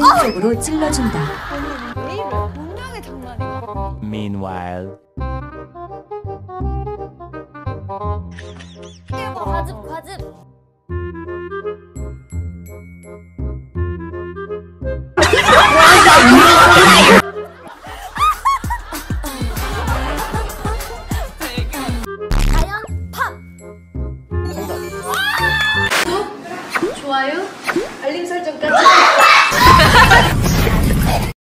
오른쪽으로 찔러준다. 운명의 장난이야. Meanwhile. 과즙 과즙. 과연 좋아요. 알림 설정까지.